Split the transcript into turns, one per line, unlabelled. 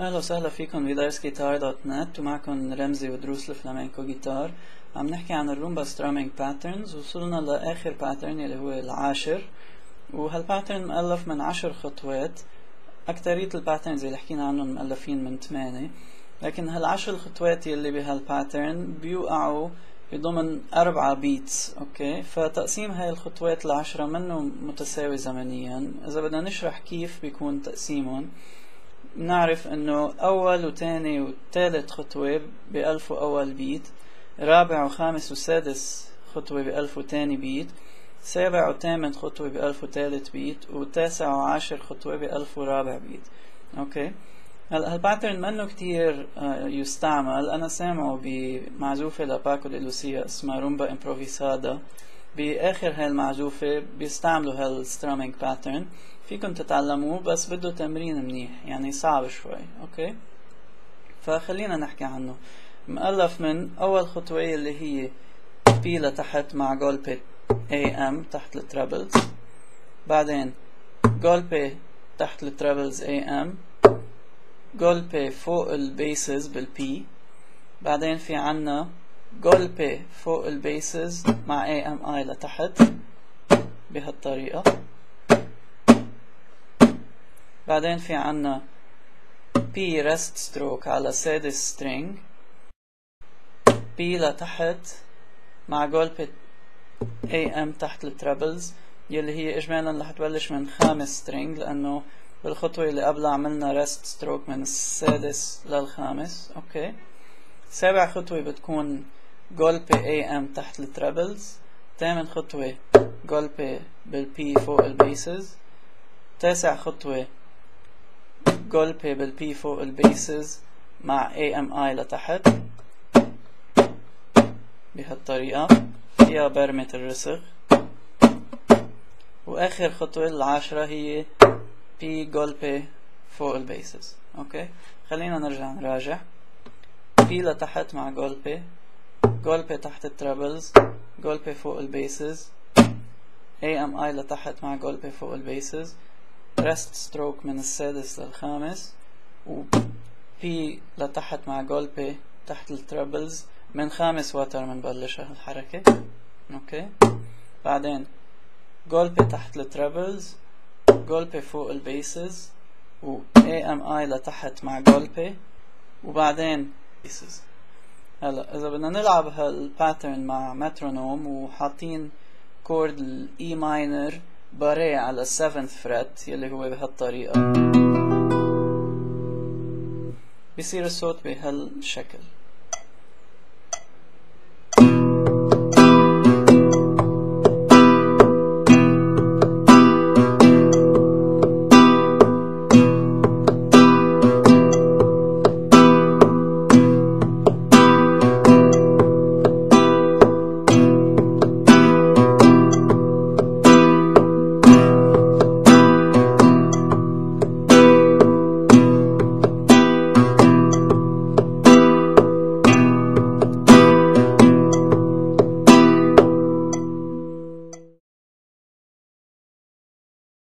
أهلا وسهلا فيكم بدرس جيتار dot net ومعكم رمزي ودروس ال flamenco guitar عم نحكي عن الرومبا strumming patterns وصلنا لآخر pattern اللي هو العاشر. وهال pattern مؤلف من عشر خطوات. أكترية ال patterns اللي حكينا عنهم مؤلفين من ثمانية. لكن هالعشر خطوات اللي بهال pattern بيوقعوا بضمن أربعة beats okay؟ فتقسيم هاي الخطوات العشرة منه متساوي زمنيا. إذا بدنا نشرح كيف بيكون تقسيمهم نعرف إنه أول وثاني وثالث خطوة بقلب أول beat رابع وخامس وسادس خطوة بقلب ثاني beat سابع وثامن خطوة بقلب ثالث beat وتاسع وعاشر خطوة بقلب رابع beat. okay؟ هلا هال pattern منه كتير يستعمل. أنا سامعه بمعزوفة لباكو دي لوسيا اسمها Rumba Improvisada بآخر هاي المعزوفة بيستعملوا هال strumming pattern فيكم تتعلموه بس بده تمرين منيح يعني صعب شوي okay؟ فخلينا نحكي عنه. مؤلف من أول خطوة اللي هي P لتحت مع golpe AM تحت ال trebles بعدين golpe تحت ال trebles AM golpe فوق ال basses بال P بعدين في عنا golpe فوق ال basses مع AMI لتحت بهالطريقة. بعدين في عنا P rest stroke على سادس string. P لتحت مع golpe AM تحت ال trebles يلي هي إجمالا رح تبلش من خامس string لأنه بالخطوة اللي قبلها عملنا rest stroke من السادس للخامس. okay. سابع خطوة بتكون golpe AM تحت ال trebles تامن خطوة golpe بال P فوق ال basses تاسع خطوة golpe بال P فوق ال basses مع AMI لتحت. بهالطريقة فيها برمة الرسغ وآخر خطوة العاشرة هي P golpe فوق ال basses okay؟ خلينا نرجع نراجع. P لتحت مع golpe golpe تحت ال trebles golpe فوق ال basses AMI لتحت مع golpe فوق ال basses rest stroke من السادس للخامس و P لتحت مع golpe تحت ال trebles من خامس وتر منبلش الحركة okay بعدين golpe تحت ال trebles golpe فوق ال basses و AMI لتحت مع golpe وبعدين basses هلا إذا بدنا نلعب هال pattern مع مترونوم وحاطين chord ال A minor barre على 7th fret يلي هو بهالطريقة. بيصير الصوت بهالشكل.